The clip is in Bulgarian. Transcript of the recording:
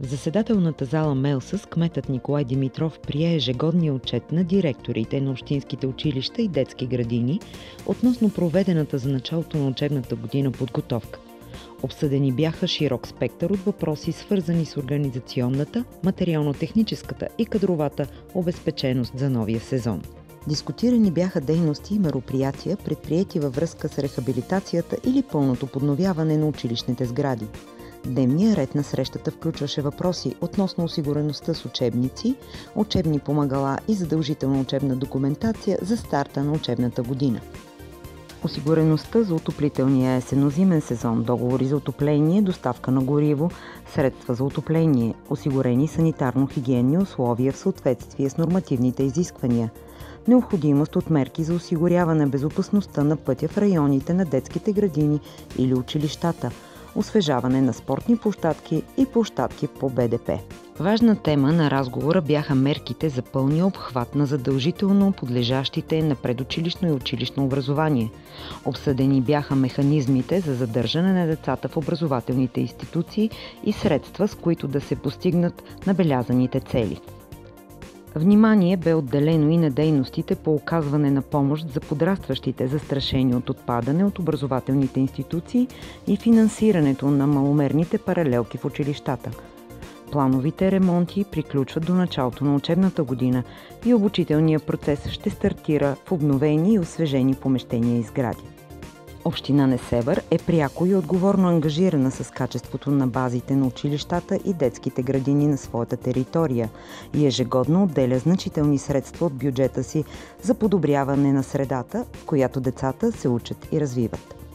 В заседателната зала Мелсъс кметът Николай Димитров прие ежегодния отчет на директорите на общинските училища и детски градини относно проведената за началото на учебната година подготовка. Обсъдени бяха широк спектър от въпроси, свързани с организационната, материално-техническата и кадровата обезпеченост за новия сезон. Дискутирани бяха дейности и мероприятия, предприяти във връзка с рехабилитацията или пълното подновяване на училищните сгради. Дневният ред на срещата включваше въпроси относно осигуреността с учебници, учебни помагала и задължителна учебна документация за старта на учебната година. Осигуреността за отоплителния есенозимен сезон, договори за отопление, доставка на гориво, средства за отопление, осигурени санитарно-хигиенни условия в съответствие с нормативните изисквания – необходимост от мерки за осигуряване безопасността на пътя в районите на детските градини или училищата, освежаване на спортни площадки и площадки по БДП. Важна тема на разговора бяха мерките за пълния обхват на задължително подлежащите на предучилищно и училищно образование. Обсъдени бяха механизмите за задържане на децата в образователните институции и средства, с които да се постигнат набелязаните цели. Внимание бе отделено и на дейностите по оказване на помощ за подрастващите застрашени от отпадане от образователните институции и финансирането на маломерните паралелки в училищата. Плановите ремонти приключват до началото на учебната година и обучителният процес ще стартира в обновени и освежени помещения и сгради. Община Несебър е пряко и отговорно ангажирана с качеството на базите на училищата и детските градини на своята територия и ежегодно отделя значителни средства от бюджета си за подобряване на средата, в която децата се учат и развиват.